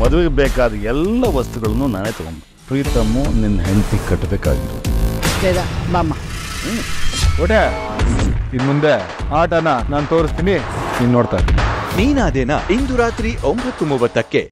ಮದುವೆಗೆ ಬೇಕಾದ ಎಲ್ಲ ವಸ್ತುಗಳನ್ನು ನಾನೇ ತಗೊಂಡು. ಪ್ರೀತಮ್ಮು ನಿನ್ನ ಹೆಂಡತಿ ಕಟ್ಟಬೇಕಾಗಿತ್ತು. ಬೇಡ ಬಾಮ್ಮ ಒಡೆ ಇನ್ ಮುಂದೆ ಆಟನ ನಾನು ತೋರಿಸ್ತೀನಿ ನೀನು ನೋಡ್ತಾ ಇದ್ದೀನಿ ನೀನಾದೇನ ಇಂದು ರಾತ್ರಿ ಒಂಬತ್ತು ಮೂವತ್ತಕ್ಕೆ